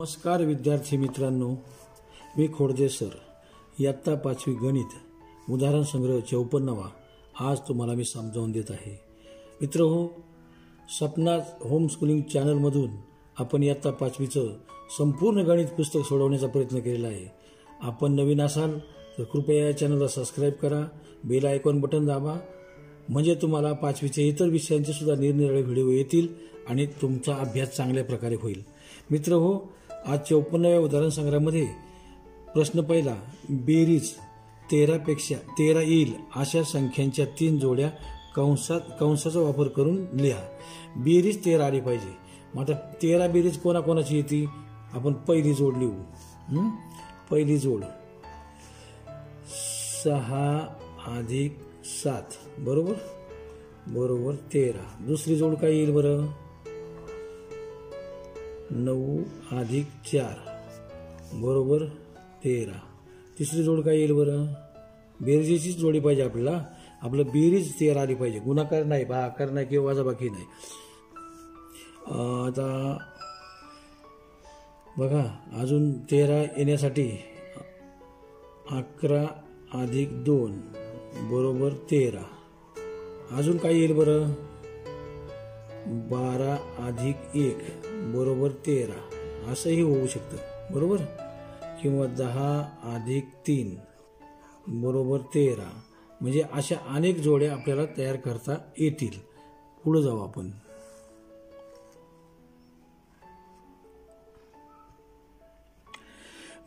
नमस्कार विद्यार्थी मित्रांनो मी खोडदे सर. इयत्ता पाचवी गणित उदाहरण संग्रह चौपन्नवा आज तुम्हाला मी समजावून देत आहे. मित्र हो सपना होम स्कूलिंग चॅनलमधून आपण इयत्ता पाचवीचं संपूर्ण गणित पुस्तक सोडवण्याचा प्रयत्न केलेला आहे. आपण नवीन असाल तर कृपया या चॅनलला सबस्क्राईब करा बेल आयकॉन बटन दाबा. म्हणजे तुम्हाला पाचवीचे इतर विषयांचे सुद्धा निरनिराळे व्हिडिओ येतील आणि तुमचा अभ्यास चांगल्या प्रकारे होईल. मित्र हो आज चौपन्नाव्या उदाहरण संग्रहामध्ये प्रश्न पहिला बेरीज तेरापेक्षा तेरा येईल अशा संख्यांच्या तीन जोड्या कंसात कंसाचा वापर करून लिहा. बेरीज तेरा आली पाहिजे. मग आता तेरा बेरीज कोणाकोणाची येते? आपण पहिली जोड लिहू. पहिली जोड. सहा अधिक सात. बरोबर? बरोबर तेरा. दुसरी जोड काय येईल बरं? नऊ अधिक चार. बरोबर तेरा. तिसरी जोड काय येईल बरं? बेरजेचीच जोडी पाहिजे आपल्याला. आपलं बेरीज तेरा आली पाहिजे. गुणाकार नाही भाकार नाही किंवा वजाबाकी नाही. आता बघा अजून तेरा येण्यासाठी अकरा अधिक दोन. बरोबर तेरा. अजून काय येईल बरं? बारा अधिक एक. बरोबर तेरा. असंही होऊ शकतं. बरोबर? किंवा दहा अधिक तीन. बरोबर तेरा. म्हणजे अशा अनेक जोड्या आपल्याला तयार करता येतील. पुढं जाऊ आपण.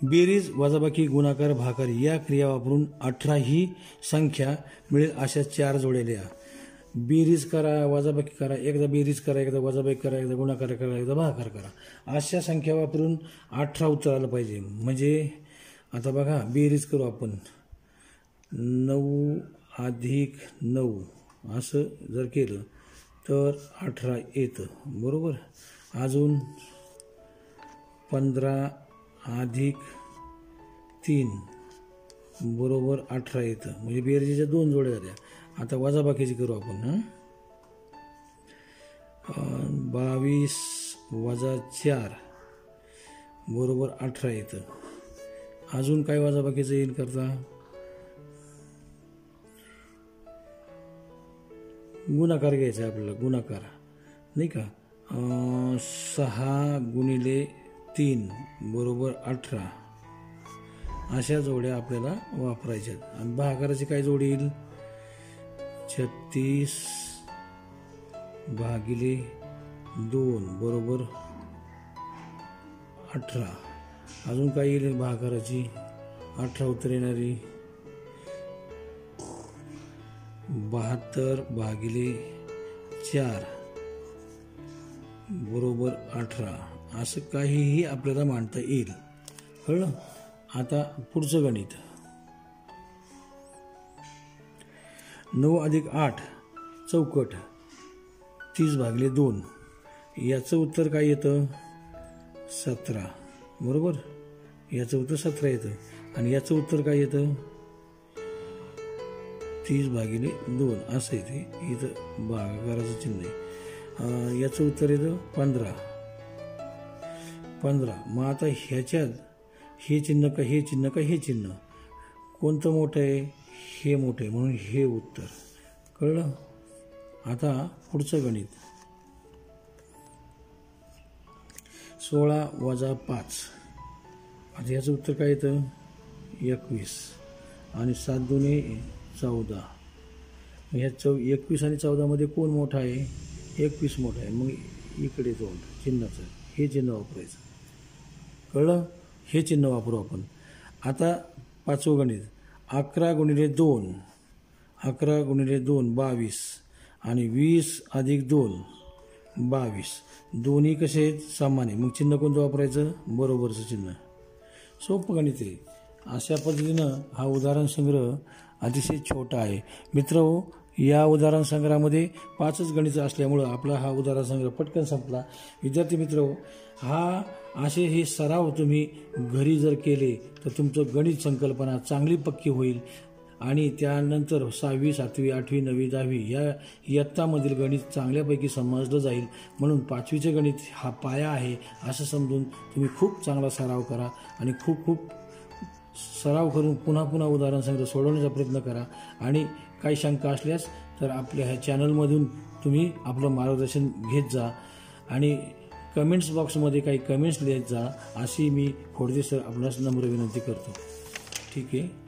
बेरीज वजाबाकी गुणाकार भाकर या क्रिया वापरून अठरा ही संख्या मिळेल अशा चार जोड्या लिहा. बेरीज करा वजाबाकी करा एकदा बेरीज करा एकदा वजाबाकी करा एकदा गुणाकार करा एकदा भाकार करा. अशा संख्या वापरून अठरा उचलायला पाहिजे. म्हणजे आता बघा बेरीज करू आपण. नऊ अधिक नऊ असं जर केलं तर अठरा येतं. बरोबर? अजून पंधरा अधिक तीन बरोबर अठरा येतं. म्हणजे बेरजेच्या दोन जोड्या झाल्या. आता वजाबाकीची करू आपण हां? बावीस वजा चार बरोबर अठरा येतं. अजून काय वजाबाकीचं येईल करता? गुणाकार घ्यायचा आहे आपल्याला गुणाकार. नाही का? सहा गुणिले तीन बरोबर अठरा. अशा जोड्या आपल्याला वापरायच्या आहेत. आणि भागाराची काय जोडी येईल? छत्तीस भागिले दोन बरोबर अठरा. अजून काय येईल भाकाराची? अठरा उत्तर येणारी बहात्तर भागिले चार बरोबर अठरा. असं काहीही आपल्याला मांडता येईल. कळलं? आता पुढचं गणित. नऊ अधिक आठ चौकट. तीस भागले दोन. याचं उत्तर काय येतं? सतरा. बरोबर? याचं उत्तर सतरा येतं. आणि याचं उत्तर काय येतं? तीस भागिले दोन. असं येते. इथं भागाकाराचं चिन्ह आहे. याचं उत्तर येतं पंधरा. पंधरा. मग आता ह्याच्यात हे चिन्ह का हे चिन्ह का हे चिन्ह? कोणतं मोठं आहे? हे मोठं आहे म्हणून हे उत्तर. कळलं? आता पुढचं गणित. सोळा वजा पाच. आता याचं उत्तर काय येतं? एकवीस. आणि सात दोन्ही चौदा. मग ह्या चौ एकवीस आणि चौदामध्ये कोण मोठा आहे? एकवीस मोठा आहे. मग इकडे दोन चिन्हाचं हे चिन्ह वापरायचं. कळलं? हे चिन्ह वापरू आपण. आता पाचवं गणित. अकरा गुणिले दोन अकरा गुणिले दोन बावीस. आणि वीस अधिक दोन बावीस. दोन्ही कसे आहेत? समान आहे मग चिन्ह कोणतं वापरायचं? बरोबरचं चिन्ह. सोपं गणित आहे. अशा पद्धतीनं हा उदाहरण संग्रह अतिशय छोटा आहे. मित्र या उदाहरण संग्रहामध्ये पाचच गणित असल्यामुळं आपला हा उदाहरण संग्रह पटकन संपला. विद्यार्थी मित्र हा असे हे सराव तुम्ही घरी जर केले तर तुमचं गणित संकल्पना चांगली पक्की होईल. आणि त्यानंतर सहावी सातवी आठवी नववी दहावी या इयत्तामधील गणित चांगल्यापैकी समजलं जाईल. म्हणून पाचवीचे गणित हा पाया आहे असं समजून तुम्ही खूप चांगला सराव करा आणि खूप खूप सराव करून पुन्हा पुन्हा उदाहरण संग्रह सोडवण्याचा प्रयत्न करा. आणि काही शंका असल्यास तर आपल्या ह्या चॅनलमधून तुम्ही आपलं मार्गदर्शन घेत जा. आणि कमेंट्स बॉक्समध्ये काही कमेंट्स लिहित जा अशी मी खोडदे सर आपणास नम्र विनंती करतो. ठीक आहे?